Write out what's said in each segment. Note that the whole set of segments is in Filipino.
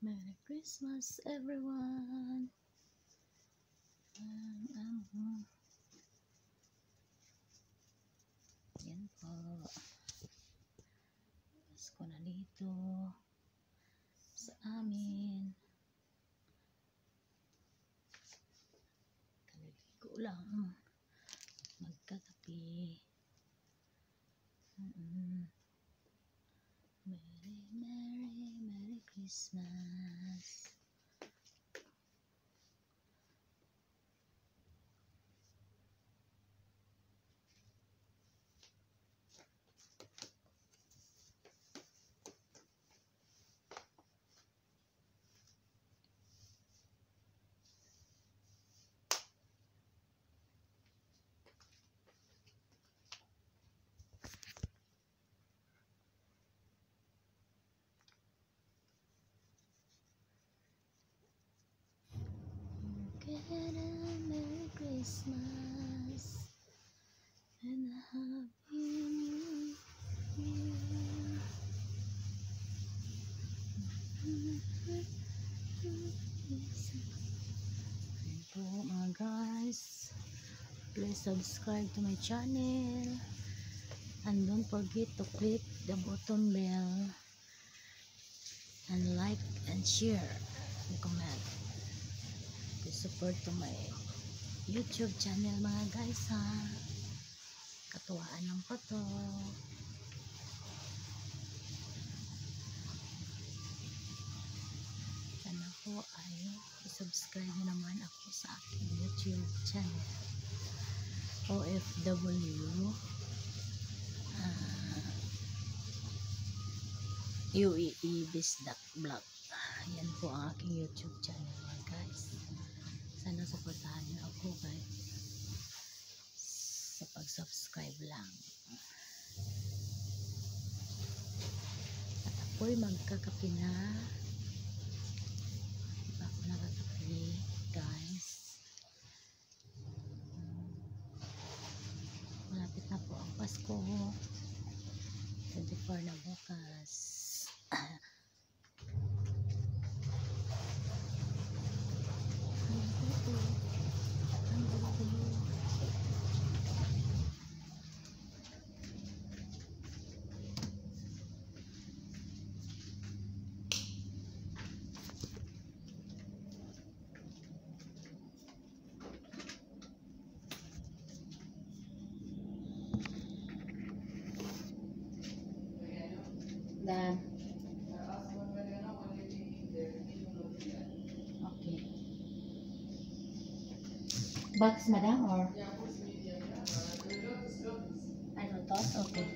Merry Christmas, everyone. Um, um. Yan po. Pasko na dito sa amin. Kaliligo lang. Magkakape. Mm-mm. Merry, Merry, Merry Christmas. Get a Merry Christmas and a Happy New Year. Ayan mga guys. Please subscribe to my channel. And don't forget to click the button bell and like and share and comment. Please support to my YouTube channel mga guys ha. Katuwaan lang po to. Sana po ay subscribe nyo naman ako sa aking YouTube channel. OFW uh, UEE Bisdak Vlog. Yan po ang aking YouTube channel mga guys. Sana supportahan niyo ako guys sa pag-subscribe lang. At ako'y magkakape na. Di pa ako nakakape guys. Malapit na po ang Pasko. 24 na bukas. Dan. Okay. Box, madam, or? Ano to? Okay.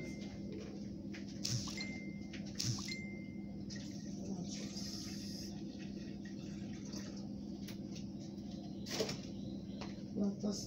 Lotus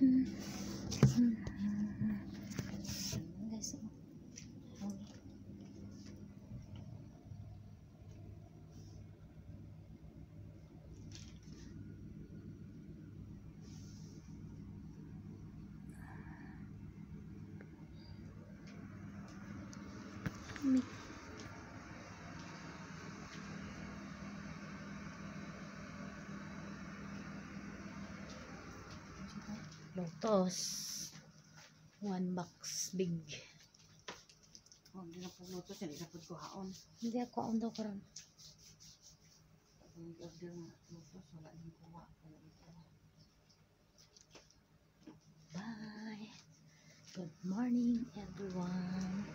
looks. Guys, oh. Mi- Lotos. One box big. Oh, hindi na po siya. Hindi na po ko haon. Hindi ako ang daw karon. Pag nag-order nga luto, wala nang kuha. Wala nang kuha. Bye. Good morning, everyone.